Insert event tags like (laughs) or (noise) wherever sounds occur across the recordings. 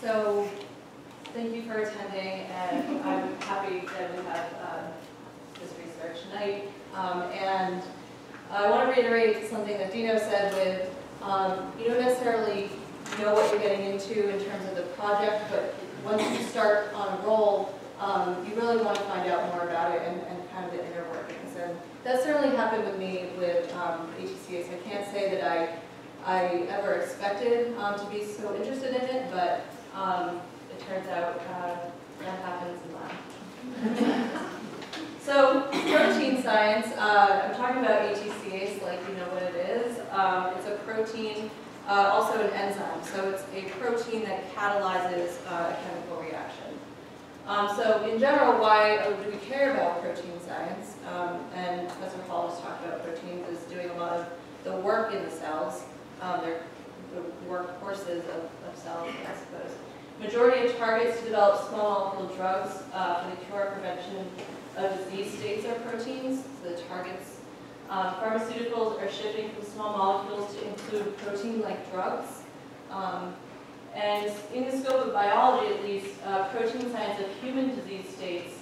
So, thank you for attending, and I'm happy that we have um, this research tonight. Um, And I want to reiterate something that Dino said with, um, you don't necessarily know what you're getting into in terms of the project, but once you start on a roll, um, you really want to find out more about it and and kind of the inner workings. And that certainly happened with me with um. I can't say that I I ever expected um, to be so interested in it, but um, it turns out uh, that happens in lab. so protein science, uh, I'm talking about ATCase like you know what it is. Um, it's a protein, uh, also an enzyme. So it's a protein that catalyzes uh, a chemical reaction. Um, so in general, why do we care about protein science? Um, and Professor Hall has talked about proteins as doing a lot of the work in the cells. Um, they're the workhorses of, of cells, I suppose. Majority of targets to develop small molecule drugs uh, for the cure or prevention of disease states are proteins, so the targets. Um, pharmaceuticals are shifting from small molecules to include protein-like drugs. Um, and in the scope of biology, at least, uh, protein science of human disease states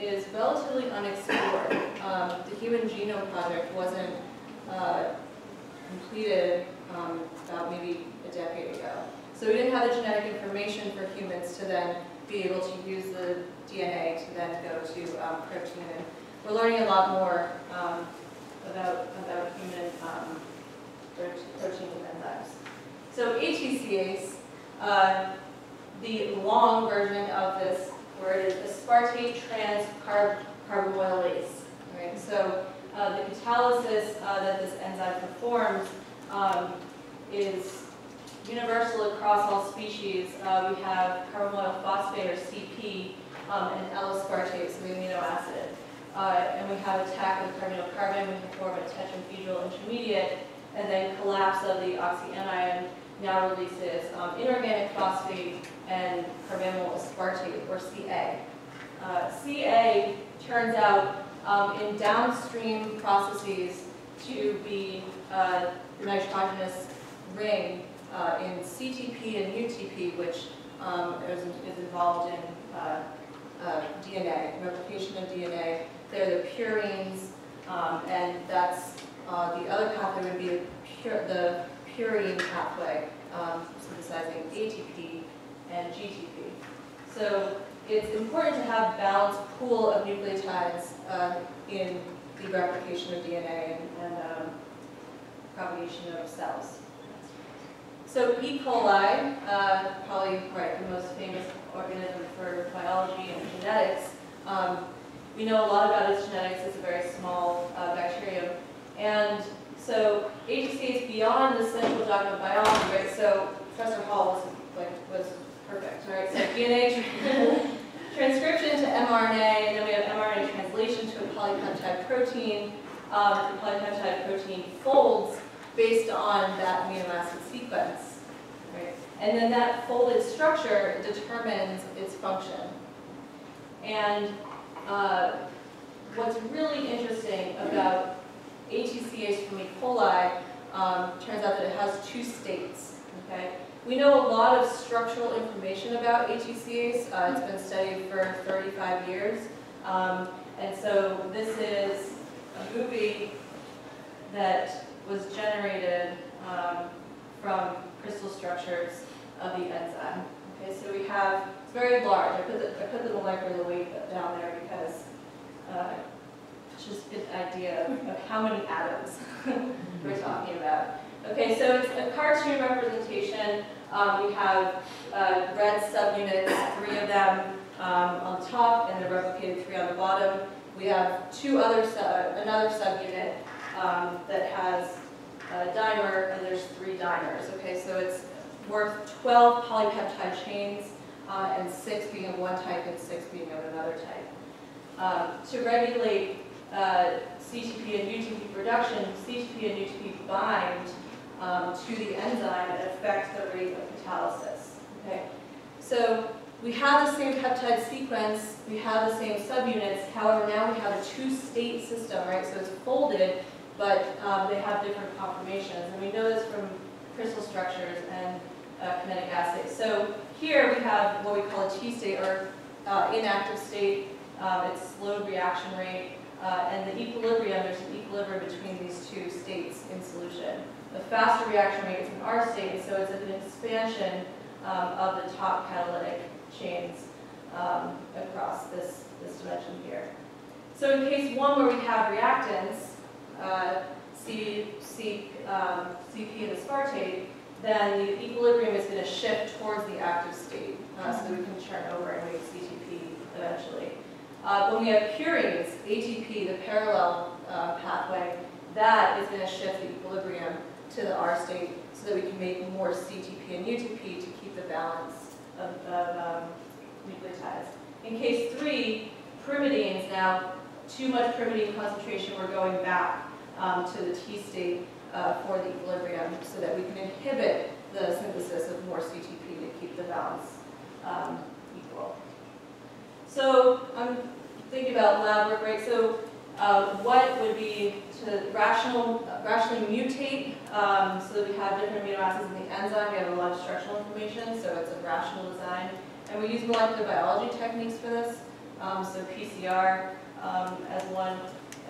is relatively unexplored. Um, the Human Genome Project wasn't uh, completed um, about maybe a decade ago. So we didn't have the genetic information for humans to then be able to use the DNA to then go to um, protein. And we're learning a lot more um, about, about human um, proteins and enzymes. So ATCase, uh, the long version of this word is aspartate trans carb carbamylase. Right? So uh, the catalysis uh, that this enzyme performs um, is universal across all species. Uh, we have carbamoyl phosphate, or CP, um, and L-aspartate, so amino acid. Uh, and we have attack of carbonyl carbon, we can form a tetrahedral intermediate, and then collapse of the oxyanion now releases um, inorganic phosphate and carbamyl aspartate, or CA. Uh, CA turns out um, in downstream processes to be uh, the nitrogenous ring uh, in CTP and UTP, which um, is, is, involved in uh, uh DNA, replication of DNA. They're the purines, um, and that's uh, the other pathway would be pure, the purine pathway, um, synthesizing ATP and GTP. So it's important to have balanced pool of nucleotides uh, in the replication of DNA and, and um, propagation of cells. So E. coli, uh, probably right, the most famous organism for biology and genetics. Um, we know a lot about its genetics. It's a very small uh, bacterium. And so ATC is beyond the central dogma of biology, right? So Professor Hall was, like, was perfect, right? So DNA (laughs) transcription to mRNA, and then we have mRNA translation to a polypeptide protein. Um, the polypeptide protein folds based on that amino acid sequence. Right? And then that folded structure determines its function. And uh, what's really interesting about ATCase from E. coli um, turns out that it has two states. Okay? We know a lot of structural information about ATCase. Uh, it's been studied for 35 years. Um, and so this is a movie that was generated um, from crystal structures of the enzyme. Okay, so we have, it's very large. I put the, I put the molecular weight down there because uh, it's just an idea of, of how many atoms (laughs) we're talking about. Okay, so it's a cartoon representation. Um, we have uh, red subunits, three of them um, on top, and the replicated three on the bottom. We have two other sub, another subunit um, that has a dimer, and there's three dimers. Okay, so it's worth 12 polypeptide chains, uh, and six being of one type and six being of another type. Um, to regulate uh, CTP and UTP production, CTP and UTP bind um, to the enzyme and affect the rate of catalysis. Okay, so we have the same peptide sequence, we have the same subunits, however now we have a two-state system, right? So it's folded, but um, they have different conformations. And we know this from crystal structures and uh, kinetic assays. So here we have what we call a T state or uh, inactive state. Um, it's slowed reaction rate. Uh, and the equilibrium, there's an equilibrium between these two states in solution. The faster reaction rate is in R state, so it's an expansion um, of the top catalytic chains um, across this, this dimension here. So in case one where we have reactants, uh, C, C, um, CP and aspartate, then the equilibrium is going to shift towards the active state uh, so that we can turn over and make CTP eventually. Uh, when we have purines, ATP, the parallel uh, pathway, that is going to shift the equilibrium to the R state so that we can make more CTP and UTP to keep the balance of, of um, nucleotides. In case three, pyrimidines, now too much pyrimidine concentration, we're going back um, to the T state uh, for the equilibrium so that we can inhibit the synthesis of more CTP to keep the balance um, equal. So I'm thinking about lab work, right? So uh, what would be to rational, rationally mutate um, so that we have different amino acids in the enzyme. We have a lot of structural information, so it's a rational design. And we use molecular biology techniques for this, um, so PCR um, as one.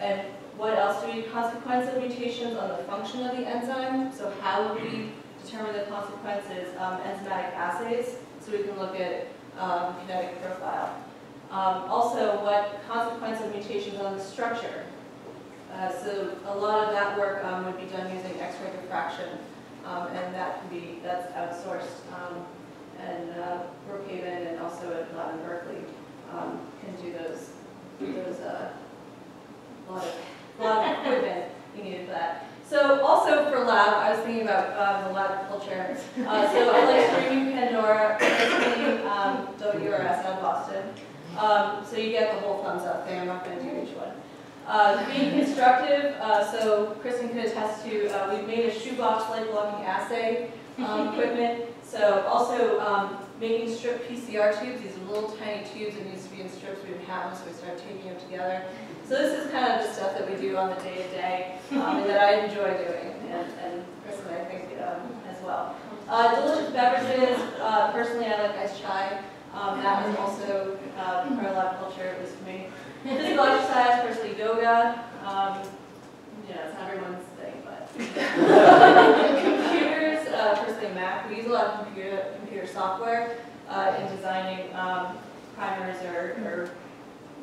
And what else do we consequence of mutations on the function of the enzyme? So how would we determine the consequences? Um, enzymatic assays, so we can look at um, kinetic profile. Um, also, what consequence of mutations on the structure? Uh, so a lot of that work um, would be done using X-ray diffraction, um, and that can be, that's outsourced. Um, and uh, Brookhaven and also at lab in Berkeley um, can do those, those uh, a lot of, a lot of equipment you need for that. So also for lab, I was thinking about um, the lab culture. Uh, so I like streaming Pandora, um, WRS out of Boston. Um, so you get the whole thumbs up thing. I'm not going to do each one. Uh, being constructive, uh, so Kristen could attest to, uh, we've made a shoebox light blocking assay um, (laughs) equipment. So also um, making strip PCR tubes, these are little tiny tubes that needs to be in strips. We didn't have them, so we started taping them together. So this is kind of the stuff that we do on the day-to-day -day, um, and that I enjoy doing, and, and I think, um, as well. Uh, delicious beverages, uh, personally I like iced chai. Um, that was also uh, part of lab culture, at least for me. Physical exercise, personally yoga. Um, it's not everyone's thing, but. Computers, uh, personally Mac. We use a lot of computer, computer software uh, in designing um, primers or, or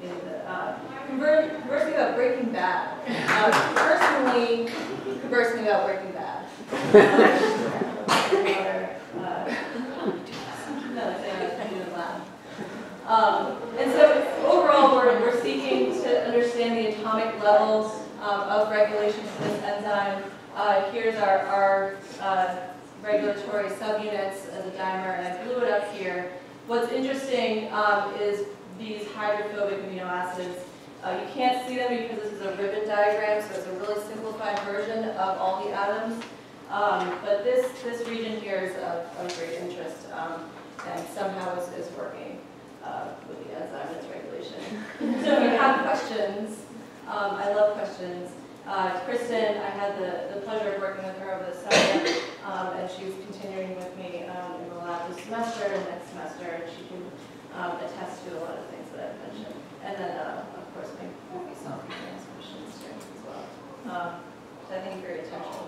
in the, uh, conversing about Breaking Bad. Uh, personally, conversing about Breaking Bad. (laughs) (laughs) Uh, (laughs) Um, and so overall, we're, we're seeking to understand the atomic levels um, of regulation for this enzyme. Uh, here's our, our uh, regulatory subunits as a dimer, and I blew it up here. What's interesting um, is these hydrophobic amino acids. Uh, you can't see them because this is a ribbon diagram, so it's a really simplified version of all the atoms. Um, but this, this region here is of, of great interest um, and somehow is, is working uh, with the enzyme its regulation. (laughs) so if you have questions, um, I love questions. Uh, Kristen, I had the, the pleasure of working with her over the summer, um, and she's continuing with me um, in the lab this semester and next semester, and she can um, attest to a lot of things that I've mentioned. And then, uh, of course, can ask questions too as well. Um, so I thank you for your attention.